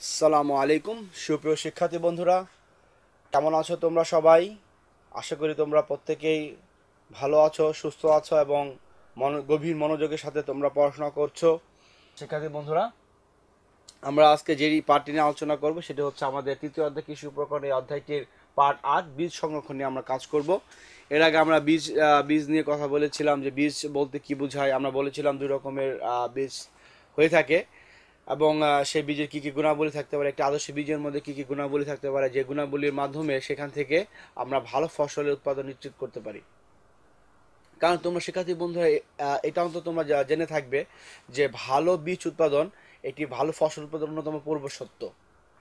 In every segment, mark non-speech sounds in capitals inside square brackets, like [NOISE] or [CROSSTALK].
আসসালামু আলাইকুম। সুপ্রিয় শিক্ষার্থী বন্ধুরা, কেমন আছো তোমরা সবাই? আশা করি তোমরা প্রত্যেকেই ভালো আছো, সুস্থ আছো এবং মন, গভীর মনোযোগের সাথে তোমরা পড়াশোনা করছ। শিক্ষার্থী বন্ধুরা, আমরা আজকে যেই পার্টটি নিয়ে আলোচনা করব, সেটা হচ্ছে আমাদের তৃতীয় অধ্যায় কৃষি উপকরণ। এই অধ্যায়টির পার্ট আট, বীজ সংরক্ষণ নিয়ে আমরা কাজ করব। এর আগে আমরা বীজ বীজ নিয়ে কথা বলেছিলাম যে বীজ বলতে কি বোঝায়? আমরা বলেছিলাম দুই রকমের বীজ হয়ে থাকে। এবং সেই বীজের কী কী গুণাবলী থাকতে পারে একটা আদর্শ বীজের মধ্যে কী কী গুণাবলী থাকতে পারে যে গুণাবলীর মাধ্যমে সেখান থেকে আমরা ভালো ফসলের উৎপাদন নিশ্চিত করতে পারি। কারণ তোমরা শিক্ষার্থী আহ, এটা অন্তত তোমরা জেনে থাকবে যে ভালো বীজ উৎপাদন একটি ভালো ফসল উৎপাদন অন্যতম পূর্ব সত্য।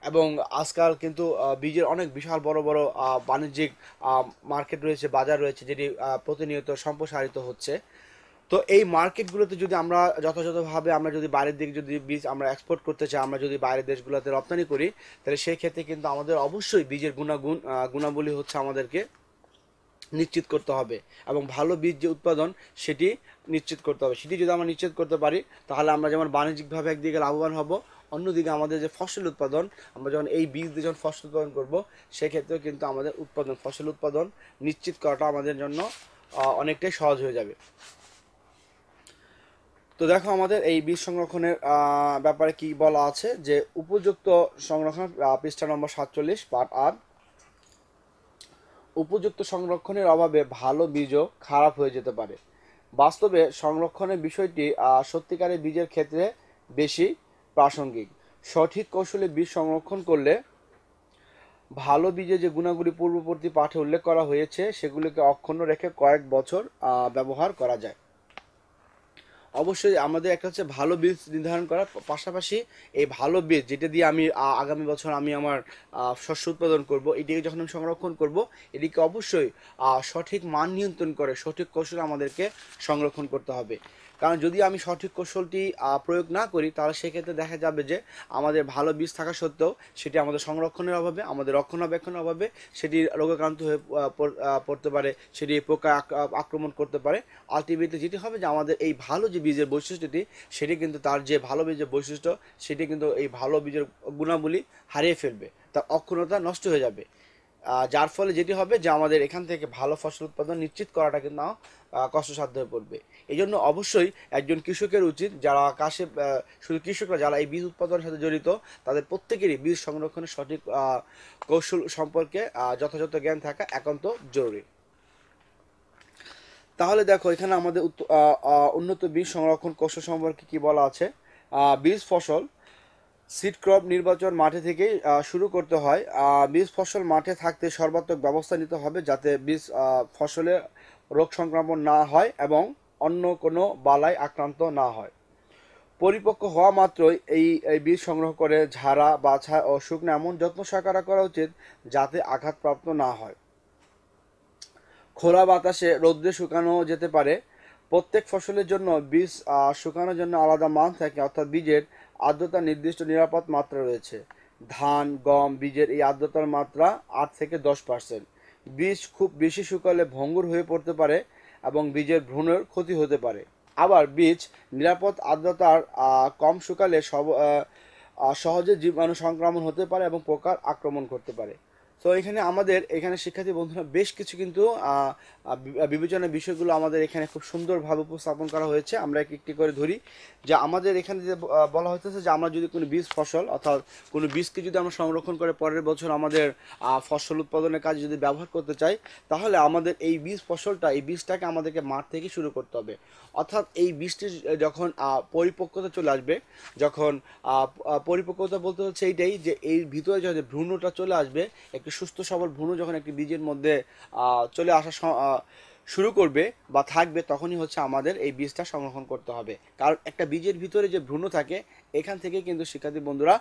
এবং আজকাল কিন্তু বীজের অনেক বিশাল বড় বড় বাণিজ্যিক মার্কেট রয়েছে বাজার রয়েছে যেটি প্রতিনিয়ত সম্প্রসারিত হচ্ছে। তো এই মার্কেটগুলোতে যদি আমরা যথাযথভাবে আমরা যদি বাইরের দিকে যদি বীজ আমরা এক্সপোর্ট করতে চাই, আমরা যদি বাইরের দেশগুলোতে রপ্তানি করি, তাহলে সেই ক্ষেত্রে কিন্তু আমাদের অবশ্যই বীজের গুণাগুণ গুণাবলী হচ্ছে আমাদেরকে নিশ্চিত করতে হবে এবং ভালো বীজ যে উৎপাদন সেটি নিশ্চিত করতে হবে। সেটি যদি আমরা নিশ্চিত করতে পারি, তাহলে আমরা যেমন বাণিজ্যিকভাবে একদিকে লাভবান হব, অন্যদিকে আমাদের যে ফসল উৎপাদন, আমরা যখন এই বীজ দিয়ে যখন ফসল উৎপাদন করব, সেক্ষেত্রেও কিন্তু আমাদের উৎপাদন, ফসল উৎপাদন নিশ্চিত করাটা আমাদের জন্য অনেকটাই সহজ হয়ে যাবে। তো দেখো আমাদের এই বীজ সংরক্ষণের ব্যাপারে কি বলা আছে? যে উপযুক্ত সংরক্ষণ পৃষ্ঠা নম্বর সাতচল্লিশ, পার্ট আট। উপযুক্ত সংরক্ষণের অভাবে ভালো বীজও খারাপ হয়ে যেতে পারে। বাস্তবে সংরক্ষণের বিষয়টি সত্যিকারের বীজের ক্ষেত্রে বেশি প্রাসঙ্গিক। সঠিক কৌশলে বীজ সংরক্ষণ করলে ভালো বীজে যে গুণাগুলি পূর্ববর্তী পাঠে উল্লেখ করা হয়েছে, সেগুলিকে অক্ষুণ্ণ রেখে কয়েক বছর ব্যবহার করা যায়। অবশ্যই আমাদের একটা হচ্ছে ভালো বীজ নির্ধারণ করার পাশাপাশি এই ভালো বীজ যেটা দিয়ে আমি আগামী বছর আমি আমার শস্য উৎপাদন করব, এটিকে যখন আমি সংরক্ষণ করব, এটিকে অবশ্যই সঠিক মান নিয়ন্ত্রণ করে সঠিক কৌশল আমাদেরকে সংরক্ষণ করতে হবে। কারণ যদি আমি সঠিক কৌশলটি প্রয়োগ না করি, তাহলে সেক্ষেত্রে দেখা যাবে যে আমাদের ভালো বীজ থাকা সত্ত্বেও সেটি আমাদের সংরক্ষণের অভাবে, আমাদের রক্ষণাবেক্ষণের অভাবে সেটি রোগাক্রান্ত হয়ে পড়তে পারে, সেটি পোকা আক্রমণ করতে পারে। আলটিমেটলি যেটি হবে যে আমাদের এই ভালো যে বীজের বৈশিষ্ট্যটি, সেটি কিন্তু তার যে ভালো বীজের বৈশিষ্ট্য, সেটি কিন্তু এই ভালো বীজের গুণাবলী হারিয়ে ফেলবে, তার অক্ষুণ্ণতা নষ্ট হয়ে যাবে। যার ফলে যেটি হবে যে আমাদের এখান থেকে ভালো ফসল উৎপাদন নিশ্চিত করাটা কিন্তু কষ্টসাধ্য হয়ে পড়বে। এই জন্য অবশ্যই একজন কৃষকের উচিত, যারা আকাশে শুধু কৃষকরা, যারা এই বীজ উৎপাদনের সাথে জড়িত, তাদের প্রত্যেকেরই বীজ সংরক্ষণের সঠিক কৌশল সম্পর্কে যথাযথ জ্ঞান থাকা একান্ত জরুরি। তাহলে দেখো, এখানে আমাদের উন্নত বীজ সংরক্ষণ কৌশল সম্পর্কে কি বলা আছে? বীজ ফসল সিড ক্রপ নির্বাচন মাঠে থেকেই শুরু করতে হয়। বীজ ফসল মাঠে থাকতে সর্বাত্মক ব্যবস্থা নিতে হবে যাতে বীজ ফসলে রোগ সংক্রমণ না হয় এবং অন্য কোনো বালাই আক্রান্ত না হয়। পরিপক্ক হওয়া মাত্রই এই বীজ সংগ্রহ করে ঝাড়া, বাছা ও শুকনো এমন যত্ন সহকারে করা উচিত যাতে আঘাতপ্রাপ্ত না হয়। খোলা বাতাসে রৌদ্রে শুকানো যেতে পারে। প্রত্যেক ফসলের জন্য বীজ শুকানোর জন্য আলাদা মান থাকে, অর্থাৎ বীজের আর্দ্রতা নির্দিষ্ট নিরাপদ মাত্রা রয়েছে। ধান, গম, বীজের এই আর্দ্রতার মাত্রা আট থেকে দশ পার্সেন্ট। বীজ খুব বেশি শুকালে ভঙ্গুর হয়ে পড়তে পারে এবং বীজের ভ্রূণের ক্ষতি হতে পারে। আবার বীজ নিরাপদ আর্দ্রতার কম শুকালে সব সহজে জীবাণু সংক্রমণ হতে পারে এবং পোকার আক্রমণ করতে পারে। তো এখানে আমাদের, এখানে শিক্ষার্থী বন্ধুরা বেশ কিছু কিন্তু বিবেচনার বিষয়গুলো আমাদের এখানে খুব সুন্দরভাবে উপস্থাপন করা হয়েছে। আমরা একটি একটি করে ধরি। যে আমাদের এখানে যে বলা হতেছে যে, আমরা যদি কোনো বীজ ফসল, অর্থাৎ কোনো বীজকে যদি আমরা সংরক্ষণ করে পরের বছর আমাদের ফসল উৎপাদনের কাজে যদি ব্যবহার করতে চাই, তাহলে আমাদের এই বীজ ফসলটা, এই বীজটাকে আমাদেরকে মাঠ থেকে শুরু করতে হবে। অর্থাৎ এই বীজটি যখন পরিপক্কতা চলে আসবে, যখন পরিপক্কতা বলতে হচ্ছে এইটাই যে এই ভিতরে যখন ভ্রূণটা চলে আসবে, একটি সুস্থ, সবল ভ্রূণ যখন একটি বীজের মধ্যে চলে আসা শুরু করবে বা থাকবে, তখনই হচ্ছে আমাদের এই বীজটা সংরক্ষণ করতে হবে। কারণ একটা বীজের ভিতরে যে ভ্রূণ থাকে, এখান থেকে কিন্তু শিক্ষার্থী বন্ধুরা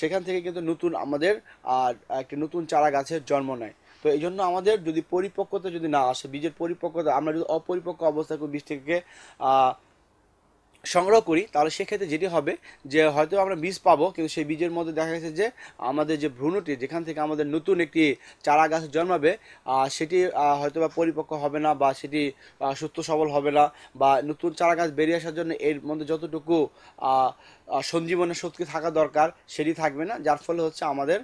সেখান থেকে কিন্তু নতুন আমাদের একটি নতুন চারা গাছের জন্ম নেয়। তো এই জন্য আমাদের যদি পরিপক্কতা যদি না আসে, বীজের পরিপক্কতা, আমরা যদি অপরিপক্ক অবস্থায় কোনো বীজ থেকে সংগ্রহ করি, তাহলে সেক্ষেত্রে যেটি হবে যে হয়তো আমরা বীজ পাবো, কিন্তু সেই বীজের মধ্যে দেখা গেছে যে আমাদের যে ভ্রূণটি, যেখান থেকে আমাদের নতুন একটি চারা গাছ জন্মাবে সেটি হয়তো বা পরিপক্ক হবে না বা সেটি সুস্থ সবল হবে না বা নতুন চারা গাছ বেরিয়ে আসার জন্য এর মধ্যে যতটুকু সঞ্জীবনের শক্তি থাকা দরকার, সেটি থাকবে না। যার ফলে হচ্ছে আমাদের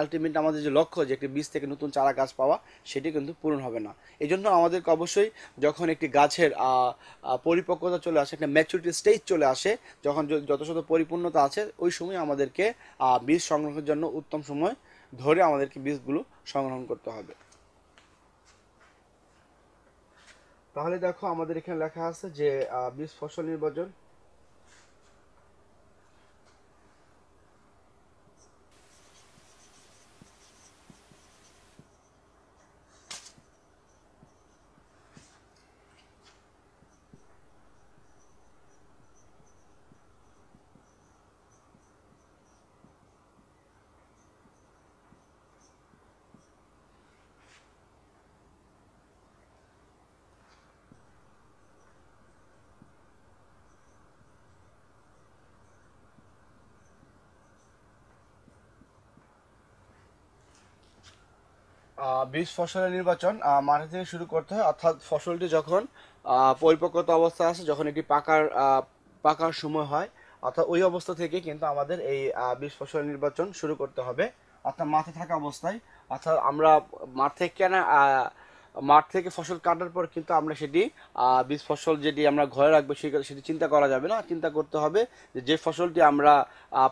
আলটিমেট আমাদের যে লক্ষ্য যে একটি বীজ থেকে নতুন চারা গাছ পাওয়া, সেটি কিন্তু পূরণ হবে না। এই জন্য আমাদেরকে অবশ্যই যখন একটি গাছের পরিপক্কতা চলে আসে একটা ম্যাচুরিটি স্টেজ চলে আসে, যখন যত শত পরিপূর্ণতা আছে, ওই সময় আমাদেরকে বীজ সংগ্রহের জন্য উত্তম সময় ধরে আমাদেরকে বীজগুলো সংগ্রহণ করতে হবে। তাহলে দেখো আমাদের এখানে লেখা আছে যে বীজ ফসল নির্বাচন বীজ ফসলের নির্বাচন মাঠে থেকে শুরু করতে হয়। অর্থাৎ ফসলটি যখন পরিপক্কতা অবস্থা আসে যখন এটি পাকার পাকার সময় হয়, অর্থাৎ ওই অবস্থা থেকে কিন্তু আমাদের এই বীজ ফসল নির্বাচন শুরু করতে হবে। অর্থাৎ মাঠে থাকা অবস্থায়। অর্থাৎ আমরা মাঠ থেকে কেনা মাঠ থেকে ফসল কাটার পর কিন্তু আমরা সেটি বীজ ফসল যেটি আমরা ঘরে রাখব সেটি চিন্তা করা যাবে না। চিন্তা করতে হবে যে ফসলটি আমরা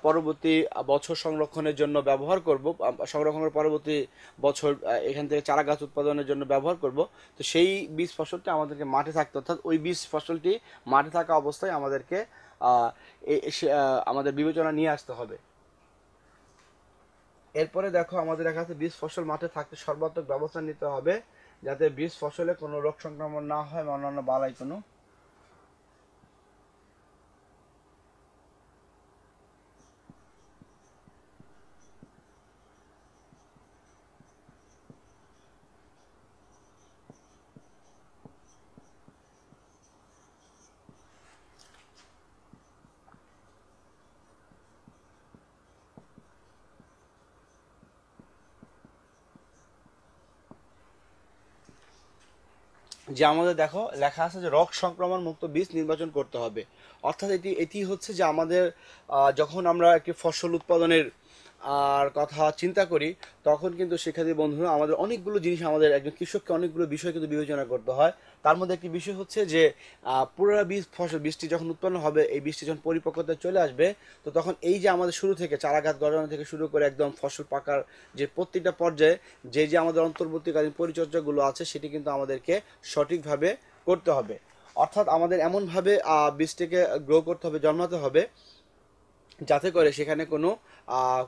পরবর্তী বছর সংরক্ষণের জন্য ব্যবহার করব সংরক্ষণের পরবর্তী বছর এখান থেকে চারা গাছ উৎপাদনের জন্য ব্যবহার করব, তো সেই বীজ ফসলটি আমাদেরকে মাঠে থাকতে অর্থাৎ ওই বীজ ফসলটি মাঠে থাকা অবস্থায় আমাদেরকে আমাদের বিবেচনা নিয়ে আসতে হবে। এরপরে দেখো, আমাদের যাচ্ছে বীজ ফসল মাঠে থাকতে সর্বাত্মক ব্যবস্থা নিতে হবে। যাতে বীজ ফসলে কোনো রোগ সংক্রমণ না হয় বা অন্যান্য বালাই কোনো যে আমাদের দেখো লেখা আছে যে রোগ সংক্রমণ মুক্ত বীজ নির্বাচন করতে হবে। অর্থাৎ এটি এটি হচ্ছে যে আমাদের যখন আমরা একটি ফসল উৎপাদনের আর কথা চিন্তা করি তখন কিন্তু শিক্ষার্থী বন্ধুরা আমাদের অনেকগুলো জিনিস আমাদের একজন কৃষককে অনেকগুলো বিষয় কিন্তু বিবেচনা করতে হয়। তার মধ্যে একটি বিষয় হচ্ছে যে আহ, পুরা বীজ ফসল বৃষ্টি যখন উৎপন্ন হবে এই বৃষ্টি যখন পরিপক্কতায় চলে আসবে তো তখন এই যে আমাদের শুরু থেকে চারা গাছ গজানো থেকে শুরু করে একদম ফসল পাকার যে প্রত্যেকটা পর্যায়ে যে যে আমাদের অন্তর্বর্তীকালীন পরিচর্যাগুলো আছে সেটি কিন্তু আমাদেরকে সঠিকভাবে করতে হবে। অর্থাৎ আমাদের এমনভাবে বীজটিকে গ্রো করতে হবে জন্মাতে হবে যাতে করে সেখানে কোনো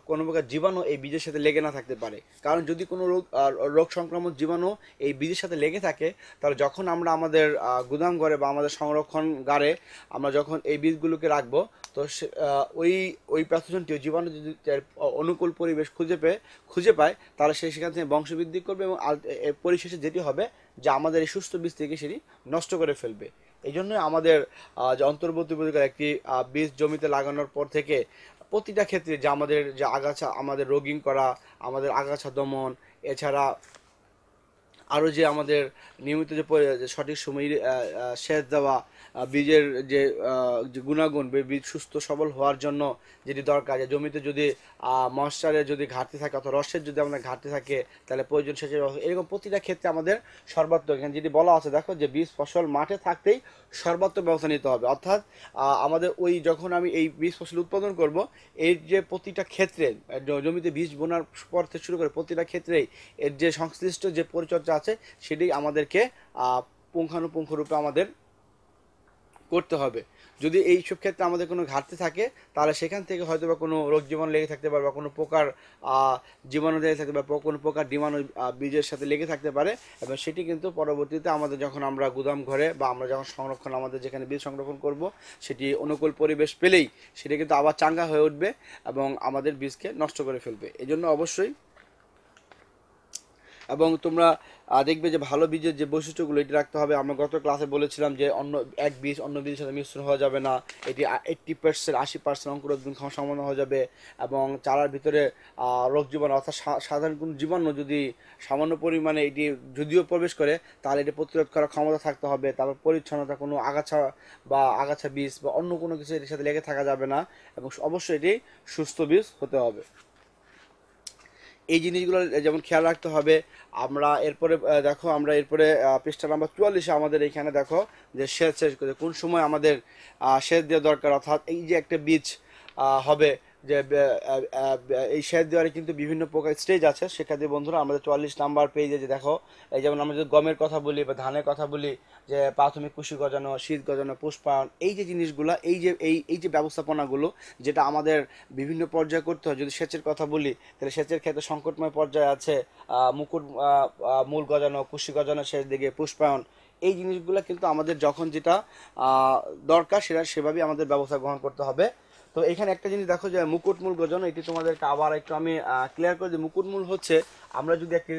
কোনো প্রকার জীবাণু এই বীজের সাথে লেগে না থাকতে পারে। কারণ যদি কোনো রোগ রোগ সংক্রমণ জীবাণু এই বীজের সাথে লেগে থাকে, তাহলে যখন আমরা আমাদের গুদাম ঘরে বা আমাদের সংরক্ষণ গারে আমরা যখন এই বীজগুলোকে রাখব, তো সে- ওই ওই প্যাথোজনটি ওই জীবাণু যদি অনুকূল পরিবেশ খুঁজে পেয়ে, খুঁজে পায়, তাহলে সে সেখান থেকে বংশবৃদ্ধি করবে এবং পরিশেষে যেটি হবে যে আমাদের এই সুস্থ বীজ থেকে সেটি নষ্ট করে ফেলবে। এই জন্য আমাদের যে অন্তর্বর্তী একটি বীজ জমিতে লাগানোর পর থেকে প্রতিটা ক্ষেত্রে যে আমাদের যে আগাছা, আমাদের রোগিং করা, আমাদের আগাছা দমন, এছাড়া আরও যে আমাদের নিয়মিত যে সঠিক সময় সেচ দেওয়া বীজের যে গুণাগুণ বীজ সুস্থ সবল হওয়ার জন্য যেটি দরকার যে জমিতে যদি ময়শ্চারের যদি ঘাটতি থাকে অথবা রসের যদি আমাদের ঘাটতি থাকে তাহলে প্রয়োজন সেচের এরকম প্রতিটা ক্ষেত্রে আমাদের সর্বাত্মক। এখানে যেটি বলা আছে দেখো যে বীজ ফসল মাঠে থাকতেই সর্বাত্মক ব্যবস্থা নিতে হবে। অর্থাৎ আমাদের ওই যখন আমি এই বীজ ফসল উৎপাদন করব এর যে প্রতিটা ক্ষেত্রে জমিতে বীজ বোনার পর থেকে শুরু করে প্রতিটা ক্ষেত্রেই এর যে সংশ্লিষ্ট যে পরিচর্যা আছে সেটি আমাদেরকে আহ, পুঙ্খানুপুঙ্খ রূপে আমাদের করতে হবে। যদি এই সব ক্ষেত্রে আমাদের কোনো ঘাটতি থাকে, তাহলে সেখান থেকে হয়তো বা কোনো রোগ জীবাণু লেগে থাকতে পারে বা কোনো প্রকার জীবাণু লেগে থাকতে পারে কোনো প্রকার ডিমাণু বীজের সাথে লেগে থাকতে পারে এবং সেটি কিন্তু পরবর্তীতে আমাদের যখন আমরা গুদাম ঘরে বা আমরা যখন সংরক্ষণ, আমাদের যেখানে বীজ সংরক্ষণ করব, সেটি অনুকূল পরিবেশ পেলেই সেটি কিন্তু আবার চাঙ্গা হয়ে উঠবে এবং আমাদের বীজকে নষ্ট করে ফেলবে। এই জন্য অবশ্যই এবং তোমরা দেখবে যে ভালো বীজের যে বৈশিষ্ট্যগুলো এটি রাখতে হবে। আমরা গত ক্লাসে বলেছিলাম যে অন্য এক বীজ অন্য বীজের সাথে মিশ্রণ হওয়া যাবে না। এটি এইট্টি পার্সেন্ট আশি পার্সেন্ট অঙ্কুরোদ্গম ক্ষমতা সম্পন্ন হয়ে যাবে এবং চারার ভিতরে রোগ জীবাণু অর্থাৎ সাধারণ কোনো জীবাণু যদি সামান্য পরিমাণে এটি যদিও প্রবেশ করে, তাহলে এটি প্রতিরোধ করার ক্ষমতা থাকতে হবে। তারপর পরিচ্ছন্নতা, কোনো আগাছা বা আগাছা বীজ বা অন্য কোনো কিছু এটির সাথে লেগে থাকা যাবে না এবং অবশ্যই এটি সুস্থ বীজ হতে হবে। এই জিনিসগুলো যেমন খেয়াল রাখতে হবে। আমরা এরপরে দেখো, আমরা এরপরে পৃষ্ঠা নাম্বার চুয়াল্লিশে আমাদের এখানে দেখো যে সেচ শেষ করে, কোন সময় আমাদের সেচ দেওয়া দরকার। অর্থাৎ এই যে একটা বীজ হবে যে এই সেচ দেওয়ারে কিন্তু বিভিন্ন প্রকার স্টেজ আছে। সেখানে বন্ধুরা, আমাদের চুয়াল্লিশ নাম্বার পেজে যে দেখো, এই যেমন আমরা যদি গমের কথা বলি বা ধানের কথা বলি, যে প্রাথমিক কুশি গজানো, শীত গজানো, পুষ্পায়ন, এই যে জিনিসগুলো, এই যে, এই এই যে ব্যবস্থাপনাগুলো, যেটা আমাদের বিভিন্ন পর্যায়ে করতে হয়, যদি সেচের কথা বলি, তাহলে সেচের ক্ষেত্রে সংকটময় পর্যায়ে আছে মুকুট মূল গজানো, কুশি গজানো, শেষ দিকে পুষ্পায়ন। এই জিনিসগুলো কিন্তু আমাদের যখন যেটা দরকার, সেটা সেভাবেই আমাদের ব্যবস্থা গ্রহণ করতে হবে। তো এখানে একটা জিনিস দেখো যে মুকুটমূল গজানো এটি তোমাদেরকে আবার একটু আমি ক্লিয়ার করে দিই। মুকুটমূল হচ্ছে, আমরা যদি একটি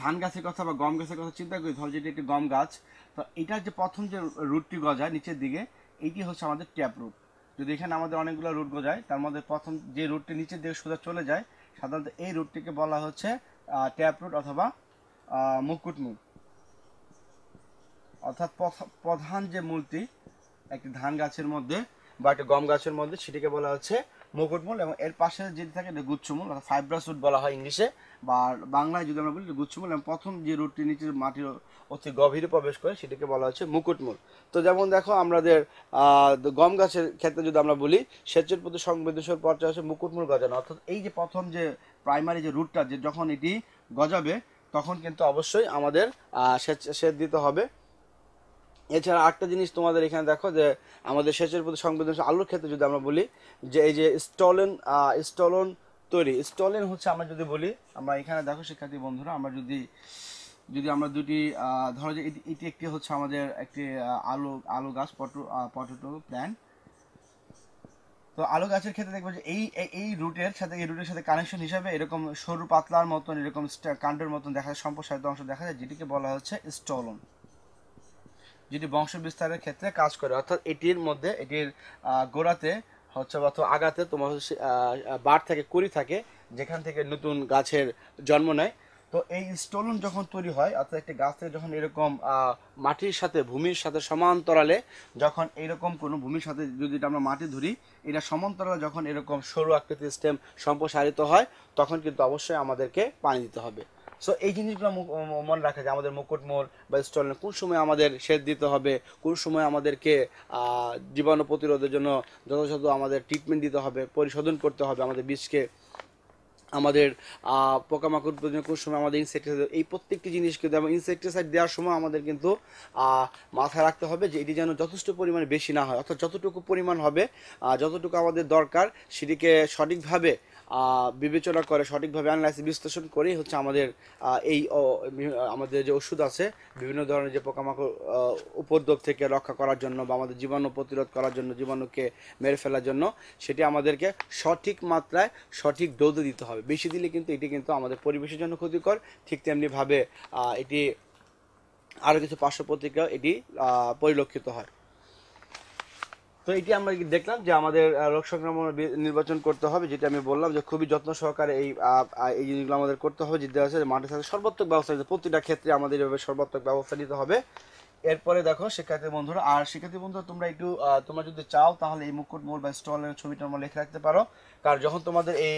ধান গাছের কথা বা গম গাছের কথা চিন্তা করি, ধর যেটি একটি গম গাছ, তো এটার যে প্রথম যে রুটটি গজায় নিচের দিকে, এটি হচ্ছে আমাদের ট্যাপ রুট যদি এখানে আমাদের অনেকগুলো রুট গজায়, তার মধ্যে প্রথম যে রুটটি নিচের দিকে সোজা চলে যায়, সাধারণত এই রুটটিকে বলা হচ্ছে ট্যাপ রুট অথবা মুকুটমূল। অর্থাৎ প্রধান যে মূলটি একটি ধান গাছের মধ্যে বা একটা গম গাছের মধ্যে সেটিকে বলা হচ্ছে মুকুটমূল এবং এর পাশে যেটি থাকে এটা গুচ্ছমূল অর্থাৎ ফাইব্রাস রুট বলা হয় ইংলিশে বা বাংলায় যদি আমরা বলি গুচ্ছমূল এবং প্রথম যে রুটটি নিচে মাটির অতি গভীরে প্রবেশ করে সেটাকে বলা হচ্ছে মুকুটমূল। তো যেমন দেখো আমাদের গম গাছের ক্ষেত্রে যদি আমরা বলি সেচের প্রতি সংবেদনশীল পর্যায়ে হচ্ছে মুকুটমূল গজানো। অর্থাৎ এই যে প্রথম যে প্রাইমারি যে রুটটা যে যখন এটি গজাবে তখন কিন্তু অবশ্যই আমাদের সেচ সেচ দিতে হবে। এছাড়া আরেকটা জিনিস তোমাদের এখানে দেখো যে, আমাদের সেচের প্রতি সংবেদনশীল আলুর ক্ষেত্রে যদি আমরা বলি, যে এই যে স্টলেন স্টলন তৈরি, স্টলেন হচ্ছে আমরা যদি বলি, আমরা এখানে দেখো শিক্ষার্থী বন্ধুরা, আমরা যদি যদি আমরা দুটি ধরো যে এটি- একটি হচ্ছে আমাদের একটি আলু আলু গাছ, পটো পটেটো প্ল্যান্ট তো আলু গাছের ক্ষেত্রে দেখব যে এই- এই রুটের সাথে, এই রুটের সাথে কানেকশন হিসাবে এরকম সরু পাতলার মতন, এরকম কাণ্ডের মতন দেখা যায়, সম্প্রসারিত অংশ দেখা যায়, যেটিকে বলা হচ্ছে স্টলন। যেটি বংশ বিস্তারের ক্ষেত্রে কাজ করে, অর্থাৎ এটির মধ্যে, এটির গোড়াতে হচ্ছে অথবা আগাতে তোমার বার থেকে কুড়ি থাকে, যেখান থেকে নতুন গাছের জন্ম নেয়। তো এই স্টোলন যখন তৈরি হয়, অর্থাৎ একটি গাছ থেকে যখন এরকম মাটির সাথে, ভূমির সাথে সমান্তরালে যখন এরকম কোনো ভূমির সাথে যদি আমরা মাটি ধরি, এটা সমান্তরালে যখন এরকম সরু আকৃতির স্টেম সম্প্রসারিত হয়, তখন কিন্তু অবশ্যই আমাদেরকে পানি দিতে হবে। সো এই জিনিসগুলো মনে রাখা যায় আমাদের মুকুটমোড় বা স্টলেন কোন সময় আমাদের সেচ দিতে হবে, কোন সময় আমাদেরকে জীবাণু প্রতিরোধের জন্য যথাযথ আমাদের ট্রিটমেন্ট দিতে হবে, পরিশোধন করতে হবে আমাদের বীজকে আমাদের পোকামাকড় প্রয়োজন কোন সময় আমাদের ইনসেক্টিসাইড এই প্রত্যেকটি জিনিস কিন্তু এবং ইনসেক্টিসাইড দেওয়ার সময় আমাদের কিন্তু মাথায় রাখতে হবে যে এটি যেন যথেষ্ট পরিমাণে বেশি না হয়। অর্থাৎ যতটুকু পরিমাণ হবে যতটুকু আমাদের দরকার, সেটিকে সঠিকভাবে বিবেচনা করে, সঠিকভাবে অ্যানালাইসিস বিশ্লেষণ করেই হচ্ছে আমাদের এই আমাদের যে ওষুধ আছে, বিভিন্ন ধরনের যে পোকামাকড় উপদ্রব থেকে রক্ষা করার জন্য বা আমাদের জীবাণু প্রতিরোধ করার জন্য, জীবাণুকে মেরে ফেলার জন্য, সেটি আমাদেরকে সঠিক মাত্রায় সঠিক ডোজে দিতে হবে। বেশি দিলে কিন্তু এটি কিন্তু আমাদের পরিবেশের জন্য ক্ষতিকর। ঠিক তেমনিভাবে এটি আরও কিছু পার্শ্ব প্রতিক্রিয়া এটি পরিলক্ষিত হয়। তো এটি আমরা দেখলাম যে আমাদের রোগ সংক্রমণ নির্বাচন করতে হবে, যেটা আমি বললাম যে খুবই যত্ন সহকারে এই এই জিনিসগুলো আমাদের করতে হবে যেটা আছে যে মাঠের সাথে সর্বাত্মক ব্যবস্থা নিতে প্রতিটা ক্ষেত্রে আমাদের এভাবে সর্বাত্মক ব্যবস্থা নিতে হবে। এরপরে দেখো, শিক্ষার্থী বন্ধুরা, আর শিক্ষার্থী বন্ধুরা, তোমরা একটু তোমরা যদি চাও, তাহলে এই মুকুট মোড় বা স্টলের ছবিটা তোমরা লিখে রাখতে পারো। কারণ যখন তোমাদের এই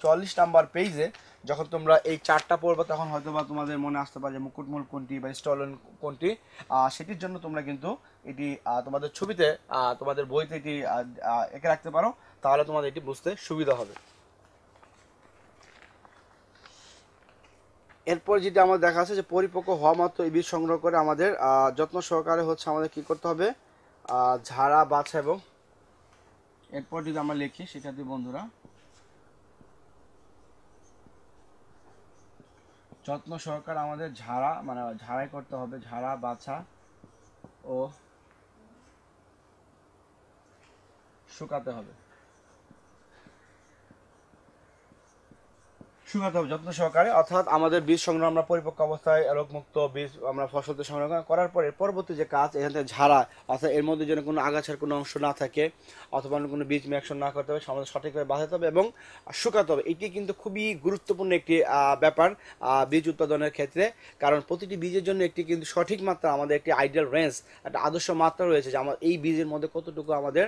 চুয়াল্লিশ নাম্বার পেজে যখন তোমরা এই চারটা পড়বে, তখন হয়তো বা তোমাদের মনে আসতে পারে যে মুকুটমূল কোনটি বা স্টলন কোনটি। সেটির জন্য তোমরা কিন্তু এটি তোমাদের ছবিতে তোমাদের বইতে এটি এঁকে রাখতে পারো তাহলে তোমাদের এটি বুঝতে সুবিধা হবে। এরপর যেটা আমাদের দেখা আছে যে পরিপক্ক হওয়া মাত্র এই বীজ সংগ্রহ করে আমাদের যত্ন সহকারে হচ্ছে আমাদের কি করতে হবে? ঝাড়া বাছা এবং এরপর যদি আমরা লিখি শিক্ষার্থী বন্ধুরা যত্ন সহকারে আমাদের ঝাড়া মানে ঝাড়াই করতে হবে ঝাড়া বাছা ও শুকাতে হবে। শুকাতে হবে যত্ন সহকারে। অর্থাৎ আমাদের বীজ সংগ্রহ আমরা পরিপক্ক অবস্থায় রোগমুক্ত বীজ আমরা ফসলতে সংগ্রহ করার পরে পরবর্তী যে কাজ, এখান থেকে ঝাড়া, অর্থাৎ এর মধ্যে যেন কোনো আগাছার কোনো অংশ না থাকে, অথবা কোনো বীজ ম্যাকশন না করতে হবে আমাদের সঠিকভাবে বাঁধাতে হবে এবং শুকাতে হবে। এটি কিন্তু খুবই গুরুত্বপূর্ণ একটি ব্যাপার বীজ উৎপাদনের ক্ষেত্রে। কারণ প্রতিটি বীজের জন্য একটি কিন্তু সঠিক মাত্রা, আমাদের একটি আইডিয়াল রেঞ্জ একটা আদর্শ মাত্রা রয়েছে যে আমার এই বীজের মধ্যে কতটুকু আমাদের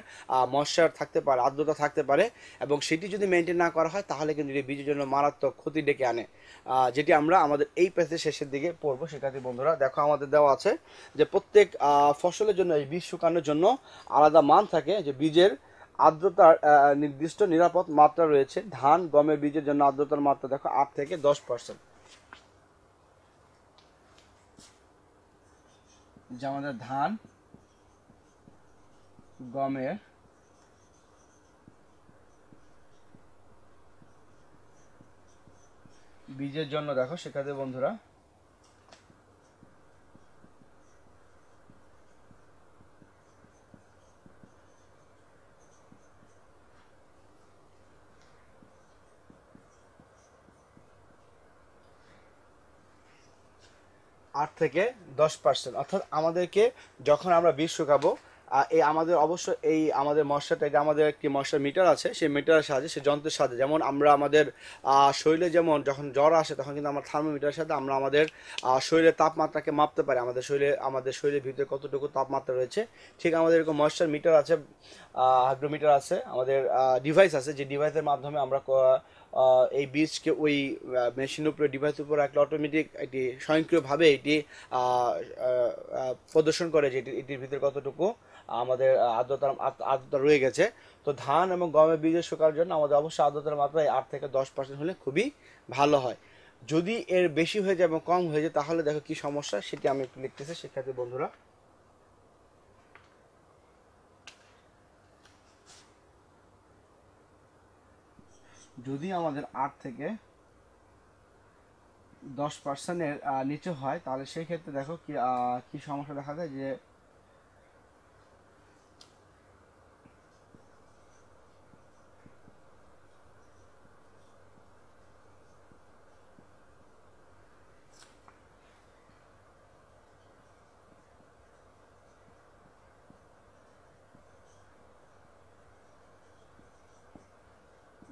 ময়শ্চার থাকতে পারে, আর্দ্রতা থাকতে পারে এবং সেটি যদি মেনটেন না করা হয়, তাহলে কিন্তু এই বীজের জন্য মারাত্মক ক্ষতি ডেকে আনে। যেটি আমরা আমাদের এই পেজের শেষের দিকে পড়ব শিক্ষার্থী বন্ধুরা। দেখো, আমাদের দেওয়া আছে যে প্রত্যেক ফসলের জন্য, এই বীজ শুকানোর জন্য আলাদা মান থাকে, যে বীজের আর্দ্রতার নির্দিষ্ট নিরাপদ মাত্রা রয়েছে। ধান, গমের বীজের জন্য আর্দ্রতার মাত্রা দেখো আট থেকে দশ পার্সেন্ট যে আমাদের ধান, গমের বীজের জন্য দেখো শেখাতে বন্ধুরা। আট থেকে দশ পার্সেন্ট অর্থাৎ আমাদেরকে যখন আমরা বীজ শুকাবো এই আমাদের অবশ্য এই আমাদের মশলাটা এটা আমাদের একটি মশলার মিটার আছে, সেই মিটারের সাহায্যে, সেই যন্ত্রের সাহায্যে। যেমন আমরা আমাদের শরীরে যেমন যখন জ্বর আসে, তখন কিন্তু আমরা থার্মোমিটারের সাথে আমরা আমাদের শরীরের তাপমাত্রাকে মাপতে পারি। আমাদের শরীরে, আমাদের শরীরের ভিতরে কতটুকু তাপমাত্রা রয়েছে, ঠিক আমাদের এরকম মশলার মিটার আছে হাইড্রোমিটার আছে, আমাদের ডিভাইস আছে, যে ডিভাইসের মাধ্যমে আমরা এই বীজকে ওই মেশিনের উপরে ডিভাইসের উপর একটা অটোমেটিক এটি স্বয়ংক্রিয়ভাবে এটি প্রদর্শন করে যে এটির ভিতরে কতটুকু আমাদের আর্দ্রতা আর্দ্রতা রয়ে গেছে। তো ধান এবং গমের বীজের শুকার জন্য আমাদের অবশ্যই আর্দ্রতার মাত্রা আট থেকে দশ পার্সেন্ট হলে খুবই ভালো হয়। যদি এর বেশি হয়ে যায় এবং কম হয়ে যায়, তাহলে দেখো কি সমস্যা, সেটি আমি একটু লিখতেছি। শিক্ষার্থী বন্ধুরা। যদি আমাদের আট থেকে দশ পার্সেন্টের নিচে হয়, তাহলে সেই ক্ষেত্রে দেখো কি কি সমস্যা দেখা যায় যে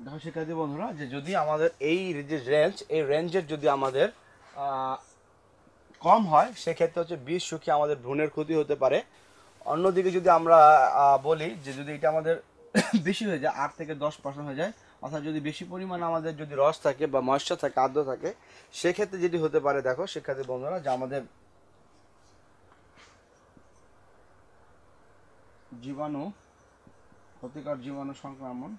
দেখো শিক্ষার্থী বন্ধুরা, যে যদি আমাদের এই যে রেঞ্জ এই রেঞ্জের যদি আমাদের কম হয়, সেক্ষেত্রে হচ্ছে বিষ শুকিয়ে আমাদের ভ্রূণের ক্ষতি হতে পারে। অন্যদিকে যদি আমরা বলি যে যদি এটা আমাদের [COUGHS] বেশি হয়ে যায়, আট থেকে দশ পার্সেন্ট হয়ে যায়, অর্থাৎ যদি বেশি পরিমাণ আমাদের যদি রস থাকে বা ময়শ্চার থাকে, আদ্র থাকে, সেক্ষেত্রে যেটি হতে পারে, দেখো শিক্ষার্থী বন্ধুরা, যে আমাদের জীবাণু, ক্ষতিকর জীবাণু সংক্রমণ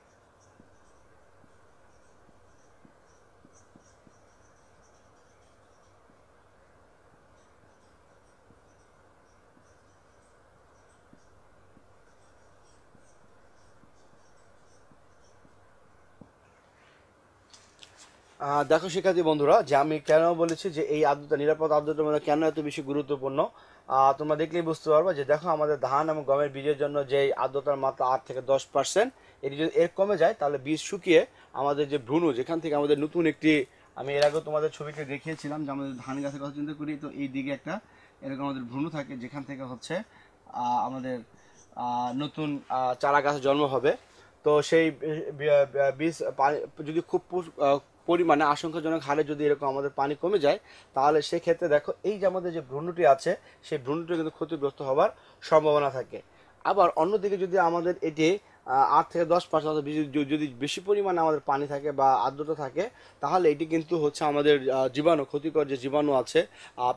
দেখো শিক্ষার্থী বন্ধুরা, যে আমি কেন বলেছি যে এই আর্দ্রতা নিরাপদ আর্দ্রতার মধ্যে কেন এত বেশি গুরুত্বপূর্ণ? তোমরা দেখলেই বুঝতে পারবে যে দেখো আমাদের ধান এবং গমের বীজের জন্য যে আর্দ্রতার মাত্রা আট থেকে দশ পার্সেন্ট এটি যদি এর কমে যায়, তাহলে বীজ শুকিয়ে আমাদের যে ভ্রূণ, যেখান থেকে আমাদের নতুন একটি, আমি এর আগেও তোমাদের ছবিতে দেখিয়েছিলাম যে আমাদের ধান গাছের কথা চিন্তা করি, তো এই দিকে একটা এরকম আমাদের ভ্রূণ থাকে, যেখান থেকে হচ্ছে আমাদের নতুন চারা গাছ জন্ম হবে। তো সেই বীজ যদি খুব পরিমাণে আশঙ্কাজনক হারে যদি এরকম আমাদের পানি কমে যায়, তাহলে সেক্ষেত্রে দেখো এই যে আমাদের যে ভ্রূণটি আছে, সেই ভ্রূণটি কিন্তু ক্ষতিগ্রস্ত হওয়ার সম্ভাবনা থাকে। আবার অন্যদিকে যদি আমাদের এটি আট থেকে দশ পার্সেন্ট যদি বেশি পরিমাণে আমাদের পানি থাকে বা আর্দ্রতা থাকে, তাহলে এটি কিন্তু হচ্ছে আমাদের জীবাণু, ক্ষতিকর যে জীবাণু আছে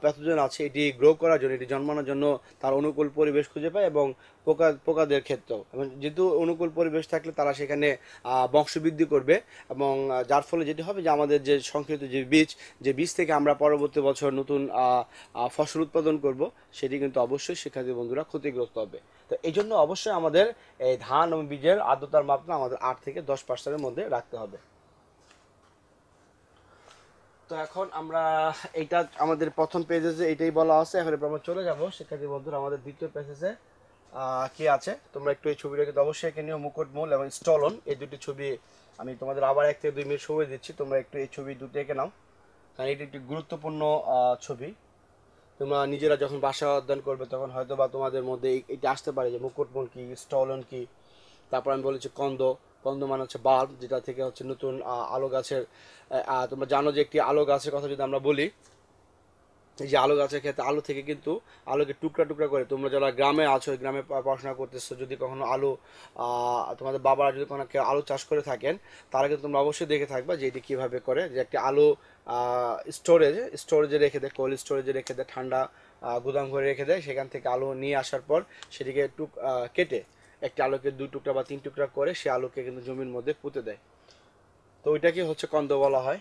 প্যাথোজেন আছে, এটি গ্রো করার জন্য, এটি জন্মানোর জন্য তার অনুকূল পরিবেশ খুঁজে পায় এবং পোকা, পোকাদের ক্ষেত্রেও। যেহেতু অনুকূল পরিবেশ থাকলে তারা সেখানে বংশবৃদ্ধি করবে এবং যার ফলে যেটি হবে যে আমাদের যে সংকৃত যে বীজ যে বীজ থেকে আমরা পরবর্তী বছর নতুন ফসল উৎপাদন করব, সেটি কিন্তু অবশ্যই শিক্ষার্থী বন্ধুরা ক্ষতিগ্রস্ত হবে। তো এই জন্য অবশ্যই আমাদের এই ধান এবং বীজের আর্দ্রতার মাত্রা আমাদের আট থেকে দশ পার্সেন্টের মধ্যে রাখতে হবে। তো এখন আমরা এইটা আমাদের প্রথম পেজে যে এটাই বলা আছে, এখন আমরা চলে যাব। শিক্ষার্থী বন্ধুরা, আমাদের দ্বিতীয় পেজে কি আছে? তোমরা একটু এই ছবিটা কিন্তু অবশ্যই মুকুট, মূল এবং স্টলন এই দুটি ছবি আমি তোমাদের আবার এক থেকে দুই মিনিট সময় দিচ্ছি। তোমরা একটু এই ছবি দুটো এঁকে নাও। কারণ এটি একটি গুরুত্বপূর্ণ ছবি। তোমরা নিজেরা যখন বাসা অধ্যয়ন করবে, তখন হয়তো বা তোমাদের মধ্যে এটা আসতে পারে যে মুকুটমল কি স্টলন কি। তারপর আমি বলেছি কন্দ। কন্দ মানে হচ্ছে বাল্ব যেটা থেকে হচ্ছে নতুন আলো গাছের তোমরা জানো যে একটি আলো গাছের কথা যদি আমরা বলি এই যে আলু গাছের ক্ষেত্রে আলু থেকে কিন্তু আলুকে টুকরা টুকরা করে, তোমরা যারা গ্রামে আছো গ্রামে পড়া- পড়াশোনা করতেছো, যদি কখনো আলু তোমাদের বাবারা যদি কোনো আলু চাষ করে থাকেন তারা কিন্তু তোমরা অবশ্যই দেখে থাকবা যে এটি কীভাবে করে, যে একটি আলু স্টোরেজ স্টোরেজে রেখে দেয় কোল্ড স্টোরেজে রেখে দেয়, ঠান্ডা গুদাম ঘরে রেখে দেয়, সেখান থেকে আলু নিয়ে আসার পর সেটিকে টুক কেটে একটি আলুকে দুই টুকরা বা তিন টুকরা করে সে আলুকে কিন্তু জমির মধ্যে পুঁতে দেয়। তো ওইটাকে হচ্ছে কন্দ বলা হয়।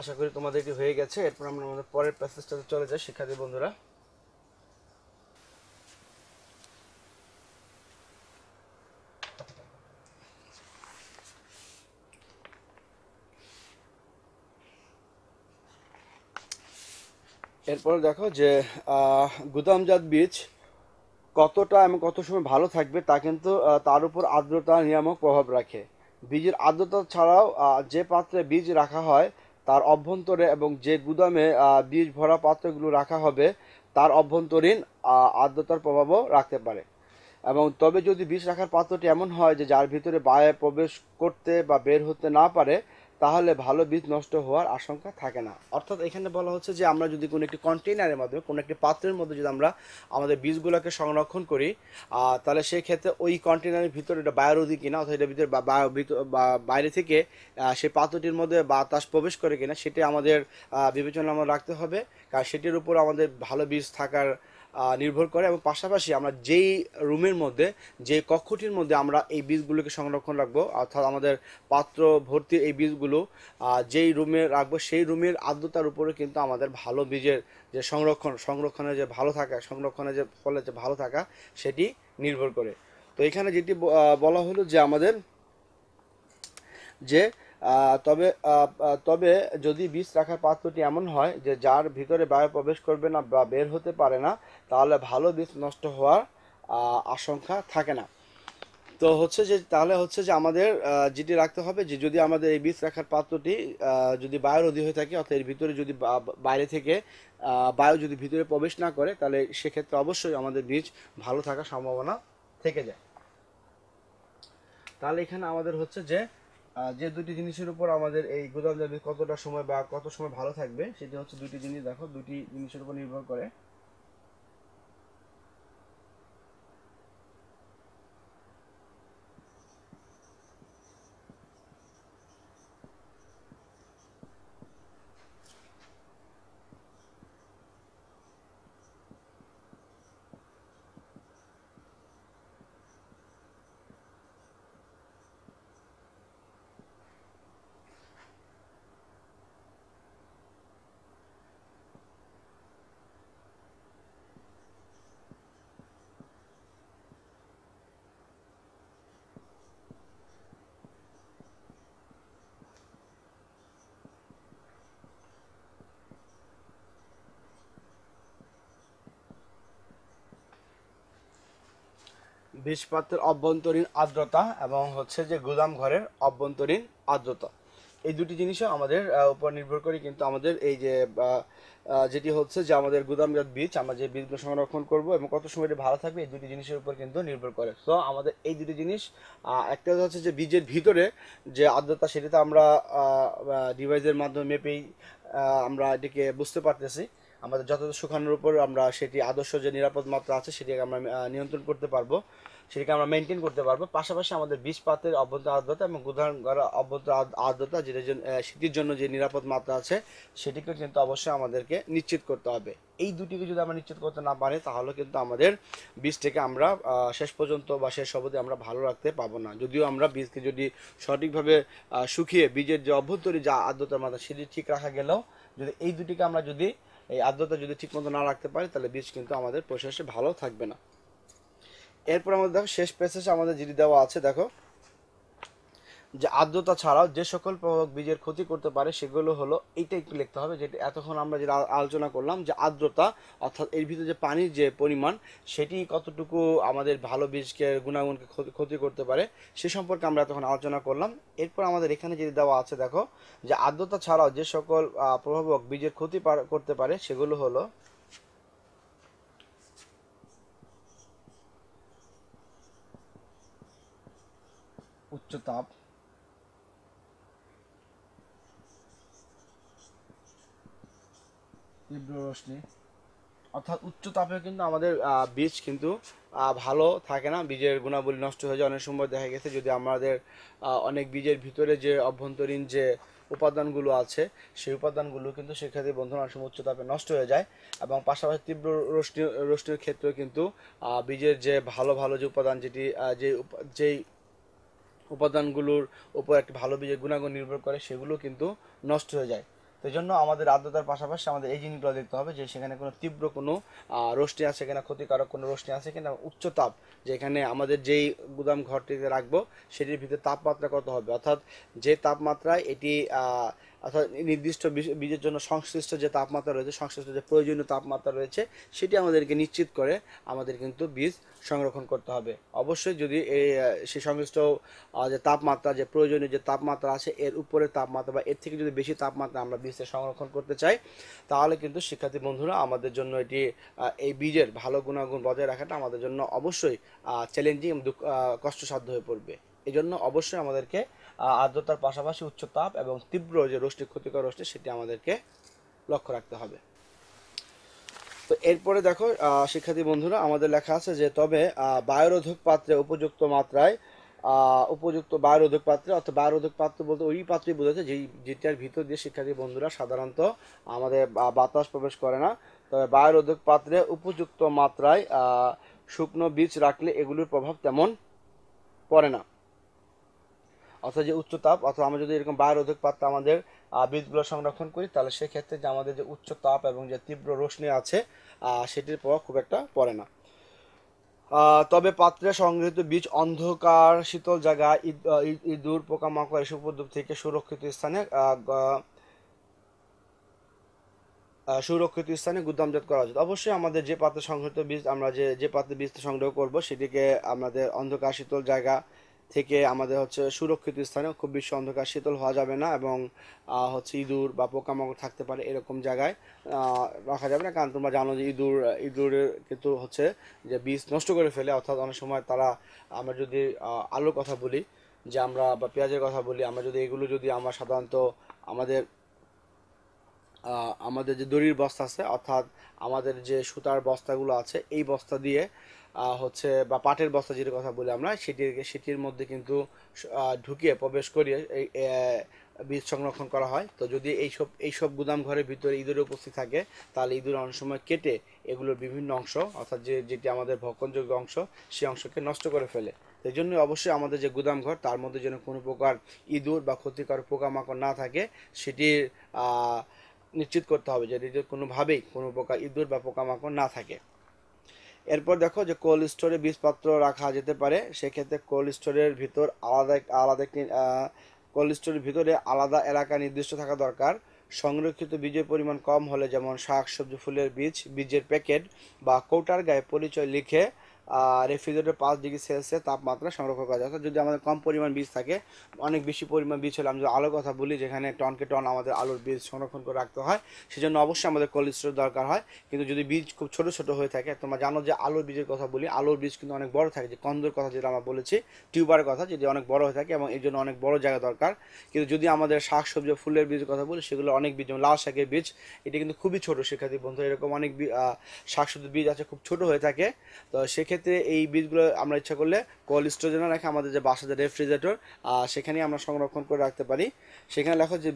আশা করি তোমাদের কি হয়ে গেছে। এরপর আমরা আমাদের পরের প্যাসেজটাতে চলে যাই শিক্ষার্থী বন্ধুরা। এরপর দেখো যে গুদামজাত বীজ কতটা এবং কত সময় ভালো থাকবে তা কিন্তু তার উপর আর্দ্রতা নিয়ামক প্রভাব রাখে। বীজের আর্দ্রতা ছাড়াও যে পাত্রে বীজ রাখা হয় তার অভ্যন্তরে এবং যে গুদামে বীজ ভরা পাত্রগুলো রাখা হবে, তার অভ্যন্তরীণ আর্দ্রতার প্রভাবও রাখতে পারে। এবং তবে যদি বীজ রাখার পাত্রটি এমন হয় যে যার ভিতরে বায়ে প্রবেশ করতে বা বের হতে না পারে তাহলে ভালো বীজ নষ্ট হওয়ার আশঙ্কা থাকে না। অর্থাৎ এখানে বলা হচ্ছে যে আমরা যদি কোনো একটি কন্টেইনারের মাধ্যমে, কোনো একটি পাত্রের মধ্যে যদি আমরা আমাদের বীজগুলোকে সংরক্ষণ করি তাহলে সেই ক্ষেত্রে ওই কন্টেইনারের ভিতরে এটা বায়ুরোধী কিনা, অথবা এটার ভিতরে বাইরে থেকে সেই পাত্রটির মধ্যে বাতাস প্রবেশ করে কিনা, সেটি আমাদের বিবেচনা আমরা রাখতে হবে। কারণ সেটির উপর আমাদের ভালো বীজ থাকার নির্ভর করে এবং পাশাপাশি আমরা যেই রুমের মধ্যে, যে কক্ষটির মধ্যে আমরা এই বীজগুলোকে সংরক্ষণ রাখব, অর্থাৎ আমাদের পাত্র ভর্তি এই বীজগুলো যেই রুমে রাখব সেই রুমের আর্দ্রতার উপরে কিন্তু আমাদের ভালো বীজের যে সংরক্ষণ সংরক্ষণে যে ভালো থাকা সংরক্ষণে যে ফলে যে ভালো থাকা, সেটি নির্ভর করে। তো এখানে যেটি বলা হলো যে আমাদের যে তবে তবে যদি বীজ রাখার পাত্রটি এমন হয় যে যার ভিতরে বায়ু প্রবেশ করবে না বা বের হতে পারে না, তাহলে ভালো বীজ নষ্ট হওয়ার আশঙ্কা থাকে না। তো হচ্ছে যে, তাহলে হচ্ছে যে আমাদের যেটি রাখতে হবে যে যদি আমাদের এই বীজ রাখার পাত্রটি যদি বায়ুর বায়ুরোধী হয়ে থাকে, অর্থাৎ এর ভিতরে যদি বাইরে থেকে বায়ু যদি ভিতরে প্রবেশ না করে, তাহলে সেক্ষেত্রে অবশ্যই আমাদের বীজ ভালো থাকার সম্ভাবনা থেকে যায়। তাহলে এখানে আমাদের হচ্ছে যে যে দুটি জিনিসের উপর আমাদের এই গুদাম জাবি কতটা সময় বা কত সময় ভালো থাকবে, সেটি হচ্ছে দুটি জিনিস দেখো, দুটি জিনিসের উপর নির্ভর করে। বীজপাত্রের অভ্যন্তরীণ আর্দ্রতা এবং হচ্ছে যে গুদাম ঘরের অভ্যন্তরীণ আর্দ্রতা। এই দুটি জিনিসও আমাদের উপর নির্ভর করে কিন্তু আমাদের এই যে যেটি হচ্ছে যে আমাদের গুদামজাত বীজ, আমরা যে বীজগুলো সংরক্ষণ করব এবং কত সময় ভালো থাকবে, এই দুটি জিনিসের উপর কিন্তু নির্ভর করে। তো আমাদের এই দুটি জিনিস একটা হচ্ছে যে বীজের ভিতরে যে আর্দ্রতা সেটা তো আমরা ডিভাইসের মাধ্যমে মেপেই আমরা এটিকে বুঝতে পারতেছি। আমাদের যতটা শুকানোর উপর আমরা সেটি আদর্শ যে নিরাপদ মাত্রা আছে, সেটিকে আমরা নিয়ন্ত্রণ করতে পারব। সেটাকে আমরা মেনটেন করতে পারব। পাশাপাশি আমাদের বীজ পাতের অভ্যন্তর আর্দ্রতা এবং করা অভ্যন্তর আর্দ্রতা যেটা সেটির জন্য যে নিরাপদ মাত্রা আছে সেটিকে কিন্তু অবশ্যই আমাদেরকে নিশ্চিত করতে হবে। এই দুটিকে যদি আমরা নিশ্চিত করতে না পারি, তাহলে কিন্তু আমাদের বীজটাকে আমরা শেষ পর্যন্ত বা শেষ অবধি আমরা ভালো রাখতে পারব না। যদিও আমরা বীজকে যদি সঠিকভাবে শুকিয়ে বীজের যে অভ্যন্তরীণ যে আর্দ্রতার মাত্রা, সেটি ঠিক রাখা গেলেও যদি এই দুটিকে আমরা যদি, এই আর্দ্রতা যদি ঠিক মতো না রাখতে পারি, তাহলে বীজ কিন্তু আমাদের প্রসেসে ভালো থাকবে না। এরপর আমাদের দেখো, শেষ প্যাসেজে আমাদের যেটি দেওয়া আছে, দেখো, যে আর্দ্রতা ছাড়াও যে সকল প্রভাবক বীজের ক্ষতি করতে পারে, সেগুলো হলো, এইটা একটু লিখতে হবে, যেটা এতক্ষণ আমরা যেটা আলোচনা করলাম, যে আর্দ্রতা অর্থাৎ এর ভিতরে যে পানির যে পরিমাণ, সেটি কতটুকু আমাদের ভালো বীজকে, গুণাগুণকে ক্ষতি- ক্ষতি করতে পারে, সে সম্পর্কে আমরা এতক্ষণ আলোচনা করলাম। এরপর আমাদের এখানে যেটি দেওয়া আছে, দেখো, যে আর্দ্রতা ছাড়াও যে সকল প্রভাবক বীজের ক্ষতি করতে পারে, সেগুলো হলো উচ্চ তাপ। তীব্র রশ্মি। অর্থাৎ উচ্চ তাপে কিন্তু আমাদের বীজ কিন্তু ভালো থাকে না। বীজের গুণাবলী নষ্ট হয়ে যায়। অনেক সময় দেখা গেছে যদি আমাদের অনেক বীজের ভিতরে যে অভ্যন্তরীণ যে উপাদানগুলো আছে, সেই উপাদানগুলো কিন্তু সেক্ষেত্রে বন্ধন অনেক সময় উচ্চ তাপে নষ্ট হয়ে যায় এবং পাশাপাশি তীব্র রশ্মি, রশ্মির ক্ষেত্রেও কিন্তু বীজের যে ভালো ভালো যে উপাদান যেটি যে যেই উপাদানগুলোর উপর একটি ভালো বীজের গুণাগুণ নির্ভর করে, সেগুলো কিন্তু নষ্ট হয়ে যায়। তো জন্য আমাদের আর্দ্রতার পাশাপাশি আমাদের এই জিনিসগুলো দেখতে হবে যে সেখানে কোনো তীব্র কোনো রোষ্টি আছে কিনা, ক্ষতিকারক কোনো রশ্মি আছে কিনা, উচ্চ তাপ, যেখানে আমাদের যেই গুদাম ঘরটিতে রাখব, সেটির ভিতরে তাপমাত্রা কত হবে? অর্থাৎ যে তাপমাত্রায় এটি অর্থাৎ নির্দিষ্ট বীজের জন্য সংশ্লিষ্ট যে তাপমাত্রা রয়েছে, সংশ্লিষ্ট যে প্রয়োজনীয় তাপমাত্রা রয়েছে, সেটি আমাদেরকে নিশ্চিত করে আমাদের কিন্তু বীজ সংরক্ষণ করতে হবে। অবশ্যই যদি সেই সংশ্লিষ্ট যে তাপমাত্রা, যে প্রয়োজনীয় যে তাপমাত্রা আছে, এর উপরে তাপমাত্রা বা এর থেকে যদি বেশি তাপমাত্রা আমরা বীজে সংরক্ষণ করতে চাই, তাহলে কিন্তু শিক্ষার্থী বন্ধুরা আমাদের জন্য এটি এই বীজের ভালো গুণাগুণ বজায় রাখাটা আমাদের জন্য অবশ্যই চ্যালেঞ্জিং কষ্টসাধ্য হয়ে পড়বে। এই জন্য অবশ্যই আমাদেরকে আর্দ্রতার পাশাপাশি উচ্চ তাপ এবং তীব্র যে রশ্মি, ক্ষতিকর রশ্মি, সেটি আমাদেরকে লক্ষ্য রাখতে হবে। তো এরপরে দেখো শিক্ষার্থী বন্ধুরা, আমাদের লেখা আছে যে, তবে বায়ুরোধক পাত্রে উপযুক্ত মাত্রায় উপযুক্ত বায়ুরোধক পাত্রে, অর্থাৎ বায়ুরোধক পাত্র বলতে ওই পাত্রই বোঝাচ্ছে যেই, যেটার ভিতর দিয়ে শিক্ষার্থী বন্ধুরা সাধারণত আমাদের বাতাস প্রবেশ করে না। তবে বায়ুরোধক পাত্রে উপযুক্ত মাত্রায় শুকনো বীজ রাখলে এগুলোর প্রভাব তেমন পড়ে না। অর্থাৎ যে উচ্চ তাপ অথবা আমরা যদি এরকম বায়ুরোধক পাত্রে আমাদের বীজগুলো সংরক্ষণ করি, তাহলে সেক্ষেত্রে যে আমাদের যে উচ্চ তাপ এবং যে তীব্র রশ্মি আছে সেটির প্রভাব খুব একটা পড়ে না। তবে পাত্রে সংগৃহীত বীজ অন্ধকার, শীতল জায়গা ইঁদুর, পোকামাকড় এসব উপদ্রব থেকে সুরক্ষিত স্থানে সুরক্ষিত স্থানে গুদামজাত করা উচিত। অবশ্যই আমাদের যে পাত্রে সংগৃহীত বীজ, আমরা যে যে পাত্রে বীজ সংগ্রহ করব, সেটিকে আমাদের অন্ধকার, শীতল জায়গা থেকে আমাদের হচ্ছে সুরক্ষিত স্থানে খুব বেশি অন্ধকার, শীতল হওয়া যাবে না এবং হচ্ছে ইঁদুর বা পোকামাকড় থাকতে পারে এরকম জায়গায়। রাখা যাবে না, কারণ তোমরা জানো যে ইঁদুর ইঁদুরের কিন্তু হচ্ছে যে বীজ নষ্ট করে ফেলে, অর্থাৎ অনেক সময় তারা, আমরা যদি আলুর কথা বলি, যে আমরা, বা পেঁয়াজের কথা বলি, আমরা যদি এগুলো যদি আমরা সাধারণত আমাদের আমাদের যে দড়ির বস্তা আছে, অর্থাৎ আমাদের যে সুতার বস্তাগুলো আছে, এই বস্তা দিয়ে হচ্ছে, বা পাটের বস্তা যেটার কথা বলি আমরা, সেটির সেটির মধ্যে কিন্তু ঢুকিয়ে প্রবেশ করিয়ে বীজ সংরক্ষণ করা হয়। তো যদি এইসব এইসব গুদাম ঘরের ভিতরে ইঁদুরের উপস্থিত থাকে, তাহলে ইঁদুর অনেক সময় কেটে এগুলোর বিভিন্ন অংশ, অর্থাৎ যে, যেটি আমাদের ভক্ষণযোগ্য অংশ সেই অংশকে নষ্ট করে ফেলে। এই জন্য অবশ্যই আমাদের যে গুদাম ঘর, তার মধ্যে যেন কোনো প্রকার ইঁদুর বা ক্ষতিকর পোকামাকড় না থাকে সেটির নিশ্চিত করতে হবে যে কোনোভাবেই কোনো প্রকার ইঁদুর বা পোকামাকড় না থাকে। এরপর দেখো যে কোল্ড স্টোরে বীজপত্র রাখা যেতে পারে, সেক্ষেত্রে কোল্ড স্টোরের ভিতর আলাদা আলাদা একটি কোল্ড স্টোরের ভিতরে আলাদা এলাকা নির্দিষ্ট থাকা দরকার। সংরক্ষিত বীজের পরিমাণ কম হলে যেমন শাক সবজি ফুলের বীজ, বীজের প্যাকেট বা কৌটার গায়ে পরিচয় লিখে রেফ্রিজারেটর পাঁচ ডিগ্রি সেলসিয়াস তাপমাত্রা সংরক্ষণ করা যায়। অর্থাৎ যদি আমাদের কম পরিমাণ বীজ থাকে অনেক বেশি পরিমাণ বীজ হলে আমি আলুর কথা বলি যেখানে টনকে টন আমাদের আলুর বীজ সংরক্ষণ করে রাখতে হয় সেজন্য অবশ্যই আমাদের কোল্ড স্টোর দরকার হয়। কিন্তু যদি বীজ খুব ছোট ছোট হয়ে থাকে তোমরা জানো যে আলুর বীজের কথা বলি আলুর বীজ কিন্তু অনেক বড় থাকে যে কন্দর কথা যেটা আমরা বলেছি টিউবারের কথা যেটি অনেক বড় হয়ে থাকে এবং এই জন্য অনেক বড় জায়গা দরকার। কিন্তু যদি আমাদের শাক সবজি ফুলের বীজের কথা বলি সেগুলো অনেক বীজ যেমন লাল শাকের বীজ এটা কিন্তু খুবই ছোট শিক্ষার্থী বন্ধু এরকম অনেক আহ, শাকসবজির বীজ আছে খুব ছোট হয়ে থাকে। তো সেক্ষেত্রে এই বীজগুলো আমরা ইচ্ছা করলে কোল্ড স্টোরেজে রেখে, আমাদের যে বাসা যে রেফ্রিজারেটর সেখানে আমরা সংরক্ষণ করে রাখতে পারি। সেখানে লেখো যে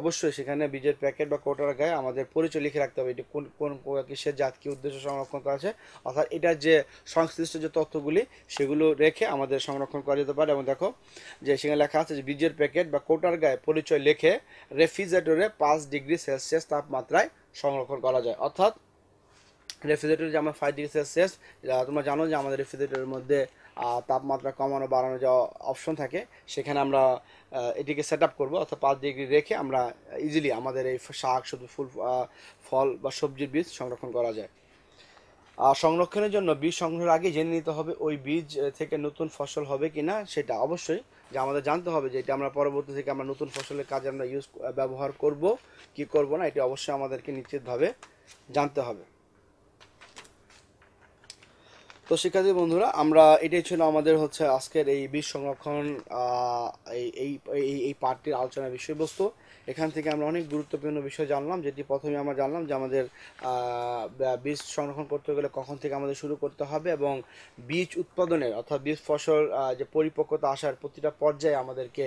অবশ্যই সেখানে বীজের প্যাকেট বা কোটার গায়ে আমাদের পরিচয় লিখে রাখতে হবে, এটি কোন কোন কিসের জাত, কি উদ্দেশ্য সংরক্ষণ করা আছে। অর্থাৎ এটার যে সংশ্লিষ্ট যে তথ্যগুলি, সেগুলো রেখে আমাদের সংরক্ষণ করা যেতে পারে। এবং দেখো যে সেখানে লেখা আছে যে বীজের প্যাকেট বা কোটার গায়ে পরিচয় লিখে রেফ্রিজারেটরে পাঁচ ডিগ্রি সেলসিয়াস তাপমাত্রায় সংরক্ষণ করা যায়। অর্থাৎ রেফ্রিজারেটর যে আমার ফাইভ ডিগ্রি সেলসিয়াস তোমরা জানো যে আমাদের রেফ্রিজারেটরের মধ্যে তাপমাত্রা কমানো, বাড়ানো যাওয়া অপশন থাকে। সেখানে আমরা এটিকে সেট আপ করব, অর্থাৎ পাঁচ ডিগ্রি রেখে আমরা ইজিলি আমাদের এই শাক সবজি ফুল ফল বা সবজির বীজ সংরক্ষণ করা যায়। আর সংরক্ষণের জন্য বীজ সংগ্রহের আগে জেনে নিতে হবে ওই বীজ থেকে নতুন ফসল হবে কি না সেটা অবশ্যই। যে আমাদের জানতে হবে যে এটা আমরা পরবর্তী থেকে আমরা নতুন ফসলের কাজে আমরা ইউজ ব্যবহার করব, কি করব না, এটি অবশ্যই আমাদেরকে নিশ্চিতভাবে জানতে হবে। তো শিক্ষার্থী বন্ধুরা, আমরা এটাই ছিল আমাদের হচ্ছে আজকের এই বীজ সংরক্ষণ এই এই পার্টির আলোচনার বিষয়বস্তু। এখান থেকে আমরা অনেক গুরুত্বপূর্ণ বিষয় জানলাম, যেটি প্রথমে আমরা জানলাম যে আমাদের বীজ সংরক্ষণ করতে গেলে কখন থেকে আমাদের শুরু করতে হবে এবং বীজ উৎপাদনের অর্থাৎ বীজ ফসল যে পরিপক্কতা আসার প্রতিটা পর্যায়ে আমাদেরকে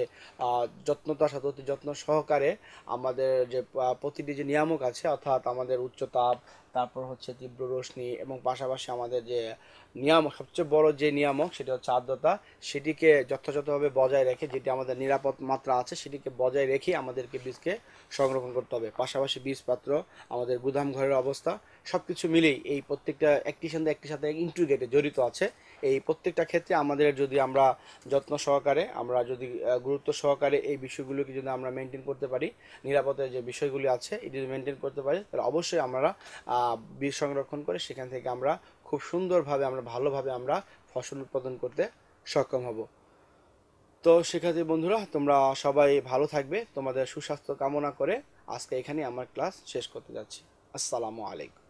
যত্নতার সাথে অতি যত্ন সহকারে আমাদের যে প্রতিটি যে নিয়ামক আছে, অর্থাৎ আমাদের উচ্চ তাপ তারপর হচ্ছে তীব্র রশ্মি এবং পাশাপাশি আমাদের যে নিয়ামক, সবচেয়ে বড় যে নিয়ামক সেটা হচ্ছে আর্দ্রতা। সেটিকে যথাযথভাবে বজায় রেখে যেটি আমাদের নিরাপদ মাত্রা আছে, সেটিকে বজায় রেখে আমাদেরকে বীজকে সংরক্ষণ করতে হবে। পাশাপাশি বীজ পাত্র আমাদের গুদাম ঘরের অবস্থা সব কিছু মিলেই এই প্রত্যেকটা একটির সাথে একটির সাথে ইন্টিগ্রেটে জড়িত আছে। এই প্রত্যেকটা ক্ষেত্রে আমাদের যদি আমরা যত্ন সহকারে, আমরা যদি গুরুত্ব সহকারে এই বিষয়গুলোকে যদি আমরা মেনটেন করতে পারি, নিরাপত্তার যে বিষয়গুলি আছে, এটি যদি মেনটেন করতে পারি, তাহলে অবশ্যই আমরা বীজ সংরক্ষণ করে সেখান থেকে আমরা খুব সুন্দরভাবে, আমরা ভালোভাবে আমরা ফসল উৎপাদন করতে সক্ষম হব। তো শিক্ষার্থী বন্ধুরা, তোমরা সবাই ভালো থাকবে, তোমাদের সুস্বাস্থ্য কামনা করে আজকে এখানে আমার ক্লাস শেষ করতে যাচ্ছি। আসসালামু আলাইকুম।